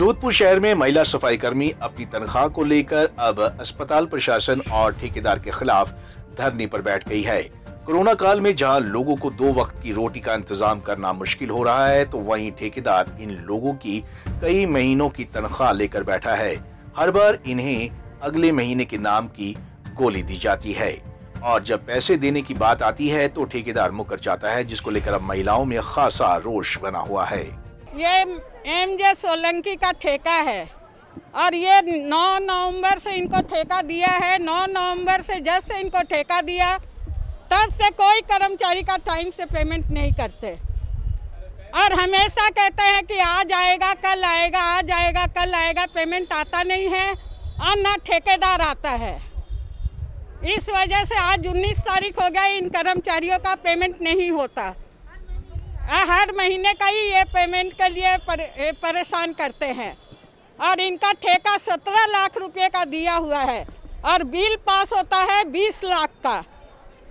जोधपुर शहर में महिला सफ़ाई कर्मी अपनी तनख्वाह को लेकर अब अस्पताल प्रशासन और ठेकेदार के खिलाफ धरने पर बैठ गई है। कोरोना काल में जहाँ लोगों को दो वक्त की रोटी का इंतज़ाम करना मुश्किल हो रहा है तो वहीं ठेकेदार इन लोगों की कई महीनों की तनख्वाह लेकर बैठा है। हर बार इन्हें अगले महीने के नाम की गोली दी जाती है। और जब पैसे देने की बात आती है तो ठेकेदार मुकर जाता है, जिसको लेकर अब महिलाओं में खासा रोष बना हुआ है। ये एम जे सोलंकी का ठेका है। और ये 9 नवंबर से इनको ठेका दिया है। 9 नवंबर से जब से इनको ठेका दिया, तब से कोई कर्मचारी का टाइम से पेमेंट नहीं करते। और हमेशा कहते हैं कि आज आएगा, कल आएगा, आज आएगा, कल आएगा पेमेंट आता नहीं है और ना ठेकेदार आता है। इस वजह से आज 19 तारीख हो गया, इन कर्मचारियों का पेमेंट नहीं होता। हर महीने का ही ये पेमेंट के लिए पर, परेशान करते हैं। और इनका ठेका सत्रह लाख रुपए का दिया हुआ है और बिल पास होता है बीस लाख का।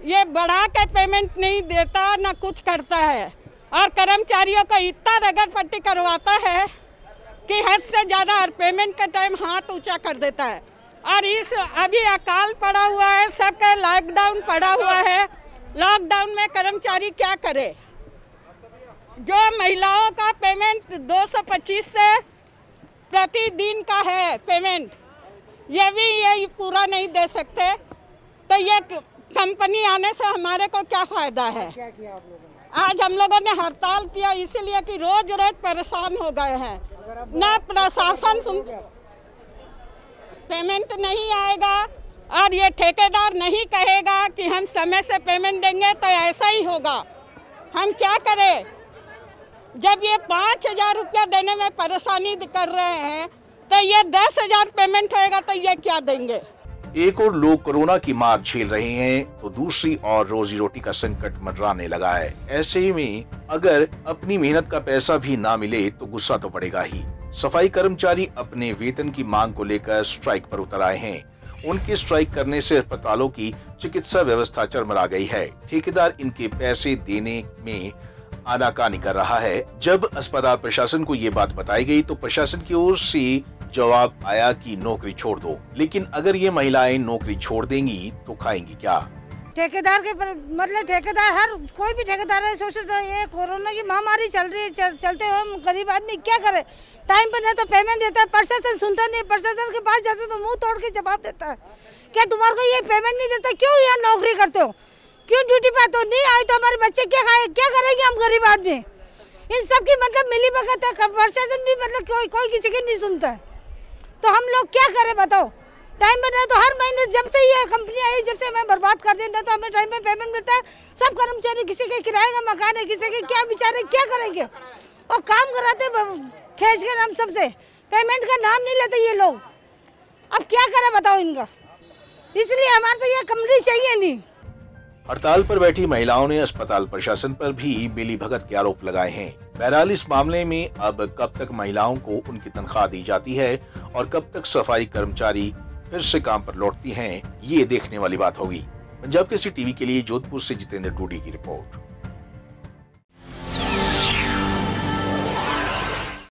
ये बढ़ा के पेमेंट नहीं देता ना कुछ करता है। और कर्मचारियों को इतना रगड़ पट्टी करवाता है कि हद से ज़्यादा और पेमेंट के टाइम हाथ ऊँचा कर देता है। और इस अभी अकाल पड़ा हुआ है सबका लॉकडाउन पड़ा हुआ है। लॉकडाउन में कर्मचारी क्या करे? जो महिलाओं का पेमेंट 225 से प्रतिदिन का है पेमेंट ये भी ये पूरा नहीं दे सकते। तो ये कंपनी आने से हमारे को क्या फ़ायदा है? आज हम लोगों ने हड़ताल किया इसीलिए कि रोज रोज परेशान हो गए हैं। न प्रशासन सुन पेमेंट नहीं आएगा और ये ठेकेदार नहीं कहेगा कि हम समय से पेमेंट देंगे तो ऐसा ही होगा। हम क्या करें? जब ये पाँच हज़ार रुपया देने में परेशानी कर रहे हैं तो ये दस हज़ार पेमेंट होएगा तो ये क्या देंगे? एक और लोग कोरोना की मार झेल रहे हैं तो दूसरी और रोजी रोटी का संकट मंडराने लगा है। ऐसे में, अगर अपनी मेहनत का पैसा भी ना मिले तो गुस्सा तो पड़ेगा ही। सफ़ाई कर्मचारी अपने वेतन की मांग को लेकर स्ट्राइक पर उतर आए हैं। उनके स्ट्राइक करने से अस्पतालों की चिकित्सा व्यवस्था चरमरा गई है। ठेकेदार इनके पैसे देने में आनाकानी कर रहा है। जब अस्पताल प्रशासन को ये बात बताई गई तो प्रशासन की ओर से जवाब आया कि नौकरी छोड़ दो। लेकिन अगर ये महिलाएँ नौकरी छोड़ देंगी तो खाएँगी क्या? ठेकेदार के मतलब ठेकेदार हर कोई भी ठेकेदार है सोच ये कोरोना की महामारी चल रही है चल, चलते हुए गरीब आदमी क्या करे? टाइम पर नहीं तो पेमेंट देता है प्रशासन सुनता नहीं प्रशासन के पास जाते तो मुँह तोड़ के जवाब देता है। क्या तुम्हारे को ये पेमेंट नहीं देता? क्यों यहाँ नौकरी करते हो? क्यों ड्यूटी पे तो नहीं आए तो हमारे बच्चे क्या खाए क्या करेंगे हम गरीब आदमी? इन सब की मतलब मिली भगत है प्रशासन भी मतलब कोई कोई किसी की नहीं सुनता है। तो हम लोग क्या करें बताओ? टाइम में तो हर महीने जब से ये कंपनी आई, जब से हमें बर्बाद कर देना तो हमें टाइम में पेमेंट मिलता है। सब कर्मचारी किसी के किराए का मकान है, किसी के क्या बेचारे, क्या करेंगे? और काम कराते खेच कर हम सबसे। पेमेंट का नाम नहीं लेते ये लोग। अब क्या करें बताओ इनका? इसलिए हमारे तो ये कंपनी चाहिए नहीं। हड़ताल पर बैठी महिलाओं ने अस्पताल प्रशासन पर भी मिली भगत के आरोप लगाए हैं। बहरहाल इस मामले में अब कब तक महिलाओं को उनकी तनख्वाह दी जाती है और कब तक सफ़ाई कर्मचारी फिर से काम पर लौटती हैं, ये देखने वाली बात होगी। पंजाब के सी टीवी के लिए जोधपुर से जितेंद्र टूडी की रिपोर्ट।